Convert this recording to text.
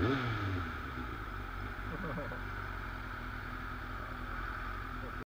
Mm.